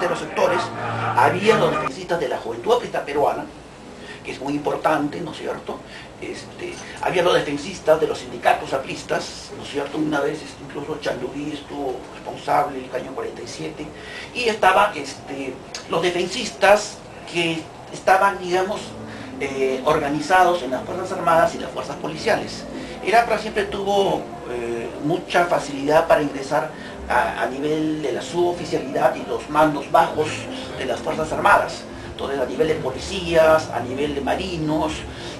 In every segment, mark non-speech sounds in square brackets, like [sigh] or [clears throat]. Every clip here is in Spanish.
los sectores, había los defensistas de la juventud aprista peruana, que es muy importante, ¿no es cierto? Este, había los defensistas de los sindicatos apristas, ¿no es cierto? Una vez este, incluso Chandugui estuvo responsable el año 47, y estaban este, los defensistas que estaban, digamos, eh, organizados en las Fuerzas Armadas y las Fuerzas Policiales. Irapra siempre tuvo eh, mucha facilidad para ingresar a, nivel de la suboficialidad y los mandos bajos de las Fuerzas Armadas. Entonces a nivel de policías, a nivel de marinos,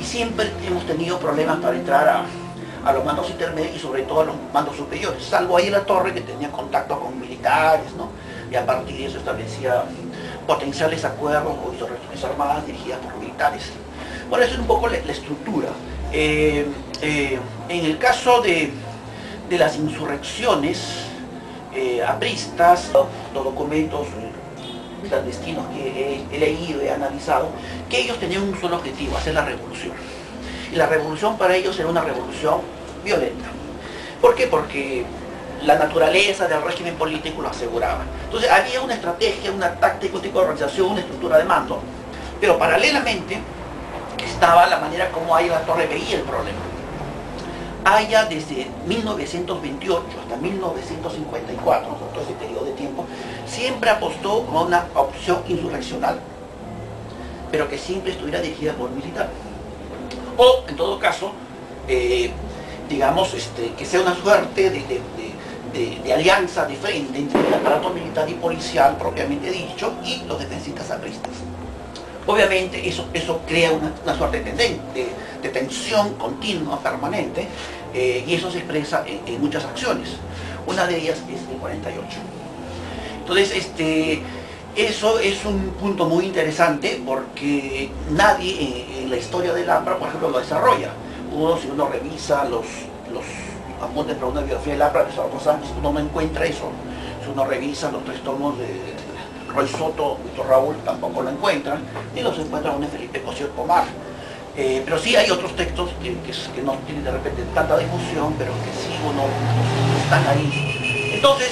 y siempre hemos tenido problemas para entrar a, los mandos intermedios y sobre todo a los mandos superiores, salvo ahí en la torre que tenía contacto con militares, ¿no? y a partir de eso establecía potenciales acuerdos o insurrecciones armadas dirigidas por militares. Bueno, eso es un poco la, estructura. Eh, eh, en el caso de, las insurrecciones eh, apristas, los documentos clandestinos que he, leído y he analizado, que ellos tenían un solo objetivo, hacer la revolución. Y la revolución para ellos era una revolución violenta. ¿Por qué? Porque la naturaleza del régimen político lo aseguraba. Entonces había una estrategia, una táctica, un tipo de organización, una estructura de mando, pero paralelamente estaba la manera como ahí la torre veía el problema. Haya desde 1928 hasta 1954, todo ese periodo de tiempo, siempre apostó a una opción insurreccional, pero que siempre estuviera dirigida por militar. O, en todo caso, eh, digamos, este, que sea una suerte de, alianza de frente entre el aparato militar y policial propiamente dicho y los defensistas apristas. Obviamente eso, eso crea una, suerte de, tensión continua, permanente, eh, y eso se expresa en, muchas acciones. Una de ellas es el 48. Entonces, este, eso es un punto muy interesante porque nadie en, la historia del APRA, por ejemplo, lo desarrolla. Uno, si uno revisa los, los apuntes para una biografía del APRA de Salvador Sánchez, uno no encuentra eso. Si uno revisa los tres tomos de Roy Soto, Víctor Raúl tampoco lo encuentran, ni los encuentra un Felipe Cosier Pomar. Eh, pero sí hay otros textos que, no tienen de repente tanta difusión, pero que sí uno están ahí. Entonces,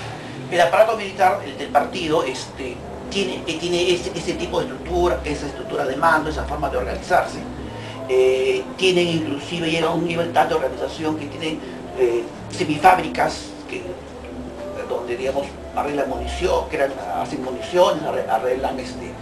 [clears throat] el aparato militar el del partido este, tiene, eh, tiene ese, tipo de estructura, esa estructura de mando, esa forma de organizarse. Eh, tienen inclusive, llega a un nivel de organización que tienen semifábricas que donde digamos arreglan munición, crean, hacen municiones, arreglan este,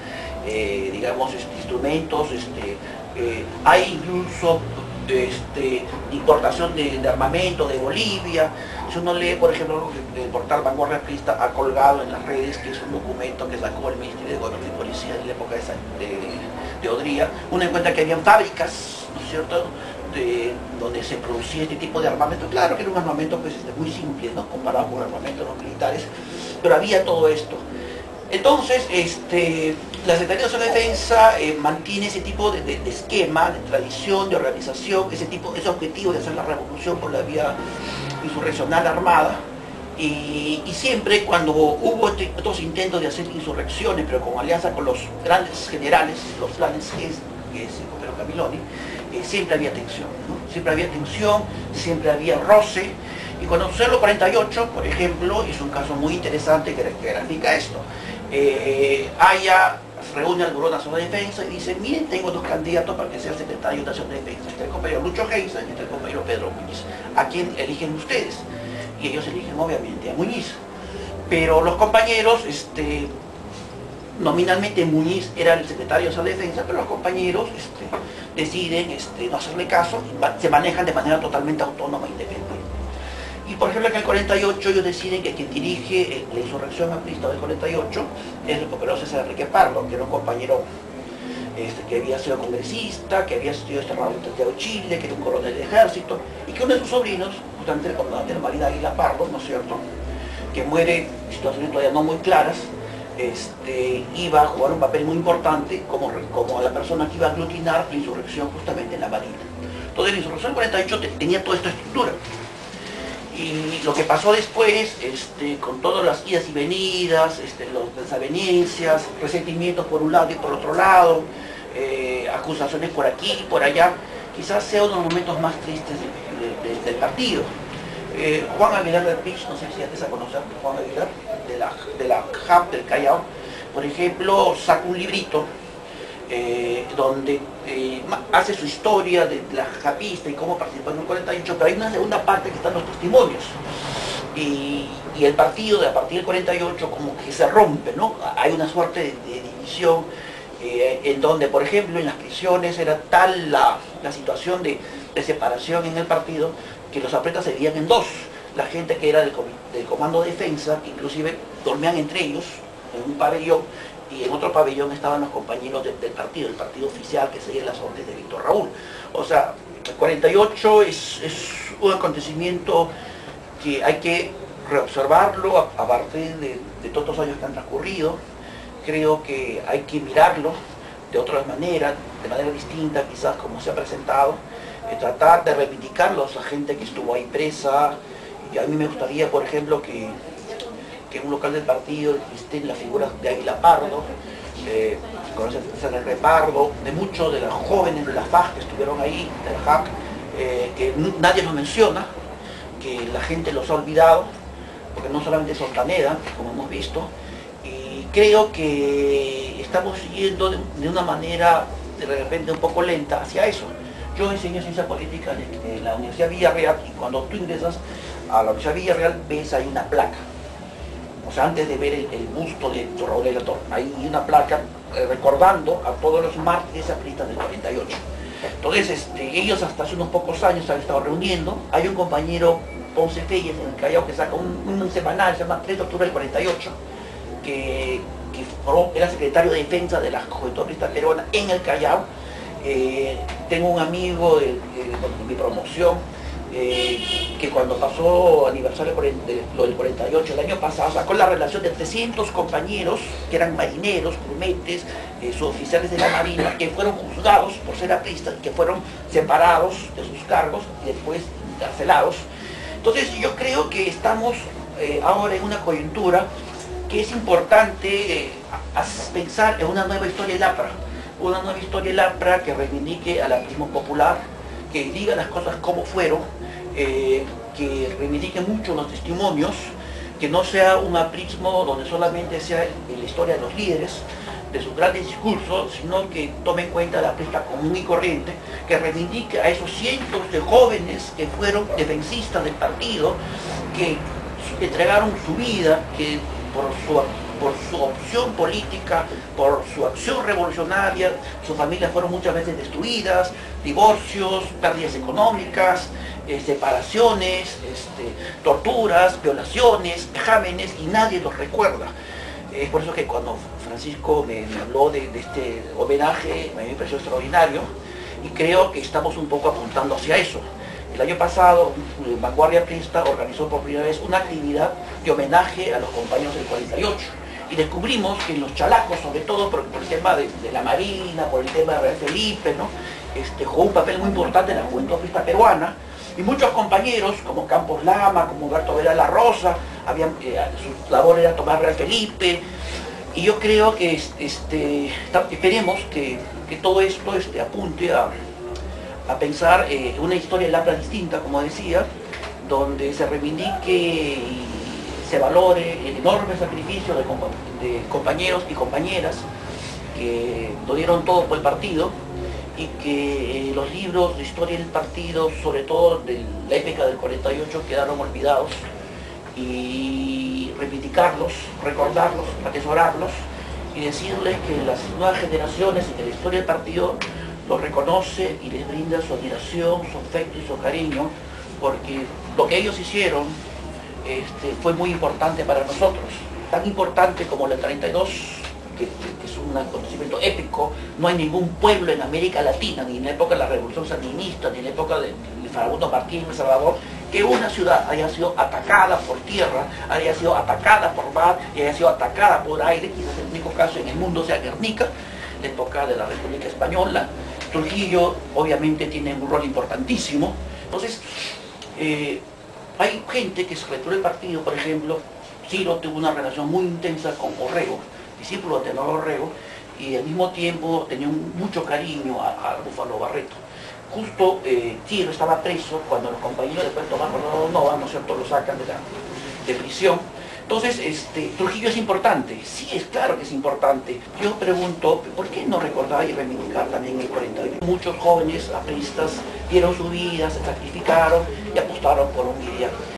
eh, digamos este, instrumentos, este, eh, hay incluso este, importación de, armamento de Bolivia. Si uno lee, por ejemplo, el portal Vanguardia Crista ha colgado en las redes, que es un documento que sacó el Ministerio de Gobierno y Policía en la época de, de, Odría, uno encuentra que habían fábricas, ¿no es cierto?, donde se producía este tipo de armamento. Claro que era un armamento pues, este, muy simple, ¿no? comparado con el armamento de los militares, pero había todo esto. Entonces, este, la Secretaría de Defensa eh, mantiene ese tipo de, esquema, de tradición, de organización, ese, tipo, ese objetivo de hacer la revolución por la vía insurreccional armada. Y, siempre cuando hubo este, estos intentos de hacer insurrecciones, pero con alianza con los grandes generales, los planes que es, que es Camiloni, eh, siempre había tensión, siempre había tensión, siempre había roce. Y cuando los 48, por ejemplo, es un caso muy interesante que, grafica esto. Eh, Haya reúne al Buró Nacional de Defensa y dice, miren, tengo dos candidatos para que sea secretario de Nación de Defensa. Está el compañero Lucho Geisa y está el compañero Pedro Muñiz. ¿A quién eligen ustedes? Y ellos eligen obviamente a Muñiz. Pero los compañeros este, nominalmente Muñiz era el secretario de defensa, pero los compañeros este, deciden este, no hacerle caso, se manejan de manera totalmente autónoma e independiente. Y por ejemplo en el 48 ellos deciden que quien dirige la insurrección aprista del 48 es el popular César Enrique Pardo, que era un compañero este, que había sido congresista, que había sido desterrado en Santiago, Chile, que era un coronel de ejército, y que uno de sus sobrinos, justamente el comandante Marina Aguila Pardo, ¿no es cierto?, que muere en situaciones todavía no muy claras, este, iba a jugar un papel muy importante como, como la persona que iba a aglutinar la insurrección justamente en la Marina. Entonces la insurrección 48 tenía toda esta estructura. Y lo que pasó después, este, con todas las idas y venidas, este, las desavenencias, resentimientos por un lado y por otro lado, eh, acusaciones por aquí y por allá, quizás sea uno de los momentos más tristes del partido. Eh, Juan Aguilar de Pich, no sé si antes a conocer Juan Aguilar, de la, de la JAP del Callao, por ejemplo, saca un librito eh, donde eh, hace su historia de la japista y cómo participó en el 48, pero hay una segunda parte que están los testimonios. Y, el partido de a partir del 48 como que se rompe, ¿no? Hay una suerte de, división en donde, por ejemplo, en las prisiones era tal la, situación de, separación en el partido que los apretas se dividían en dos. La gente que era del, comando de defensa, inclusive dormían entre ellos en un pabellón, y en otro pabellón estaban los compañeros del partido, el partido oficial que seguía las órdenes de Víctor Raúl. O sea, el 48 es, un acontecimiento que hay que reobservarlo a, partir de, todos los años que han transcurrido. Creo que hay que mirarlo de otra manera, de manera distinta quizás como se ha presentado, tratar de reivindicarlo a gente que estuvo ahí presa. Y a mí me gustaría, por ejemplo, que que en un local del partido existen las figuras de Águila Pardo, eh, conoce el Pardo, de muchos de los jóvenes de la FAJ que estuvieron ahí, del JAC, eh, que nadie los menciona, que la gente los ha olvidado, porque no solamente son Taneda, como hemos visto, y creo que estamos siguiendo de, una manera de repente un poco lenta hacia eso. Yo enseño ciencia política en la Universidad Villarreal y cuando tú ingresas a la Universidad Villarreal ves ahí una placa o sea, antes de ver el, busto de Raúl Torre, hay una placa eh, recordando a todos los mártires apristas del 48. Entonces, este, ellos hasta hace unos pocos años han estado reuniendo. Hay un compañero, Ponce Feyes, en el Callao, que saca un, semanal, se llama 3 de octubre del 48, que, era secretario de defensa de la juventud peruana en el Callao. Eh, tengo un amigo de mi promoción, eh, que cuando pasó aniversario de lo del 48 el año pasado, sacó la relación de 300 compañeros que eran marineros, grumetes, eh, suboficiales de la Marina, que fueron juzgados por ser apristas, que fueron separados de sus cargos y después encarcelados. Entonces yo creo que estamos eh, ahora en una coyuntura que es importante pensar en una nueva historia del APRA, una nueva historia del APRA que reivindique al aprismo popular, que diga las cosas como fueron, eh, que reivindique mucho los testimonios, que no sea un aprismo donde solamente sea la historia de los líderes, de sus grandes discursos, sino que tome en cuenta la presta común y corriente, que reivindique a esos cientos de jóvenes que fueron defensistas del partido, que entregaron su vida, que por su por su opción política, por su acción revolucionaria, sus familias fueron muchas veces destruidas, divorcios, pérdidas económicas, eh, separaciones, este, torturas, violaciones, vejámenes, y nadie los recuerda. Es por eso que cuando Francisco me, habló de, este homenaje, me pareció extraordinario, y creo que estamos un poco apuntando hacia eso. El año pasado, Vanguardia Prista organizó por primera vez una actividad de homenaje a los compañeros del 48 y descubrimos que los chalacos, sobre todo por, el tema de, la Marina, por el tema de Real Felipe, ¿no? este, jugó un papel muy importante en la juventud africana peruana, y muchos compañeros, como Campos Lama, como Humberto Vera La Rosa, habían, eh, su labor era tomar Real Felipe, y yo creo que este, esperemos que, todo esto este, apunte a, pensar eh, una historia de Lapra distinta, como decía, donde se reivindique y se valore el enorme sacrificio de, compañeros y compañeras que lo dieron todo por el partido y que eh, los libros de historia del partido, sobre todo de la época del 48, quedaron olvidados y reivindicarlos, recordarlos, atesorarlos y decirles que las nuevas generaciones y que la historia del partido los reconoce y les brinda su admiración, su afecto y su cariño, porque lo que ellos hicieron este, fue muy importante para nosotros. Tan importante como la 32, que, es un acontecimiento épico, no hay ningún pueblo en América Latina, ni en la época de la Revolución Sandinista, ni en la época de, Farabundo Martín El Salvador, que una ciudad haya sido atacada por tierra, haya sido atacada por mar y haya sido atacada por aire, quizás el único caso en el mundo sea Guernica, la época de la República Española. Trujillo obviamente tiene un rol importantísimo. Entonces, eh, hay gente que se retiró el partido, por ejemplo, Ciro tuvo una relación muy intensa con Orrego, discípulo de Tenor Orrego, y al mismo tiempo tenía mucho cariño a, Búfalo Barreto. justo eh, Chiro estaba preso cuando los compañeros después Tomás Coronado Nova, ¿no es cierto?, lo sacan de, la, de prisión. Entonces, este, Trujillo es importante, sí, es claro que es importante. Yo pregunto, ¿por qué no recordar y reivindicar también el 41? Muchos jóvenes apristas dieron su vida, se sacrificaron apostaron por un ideal.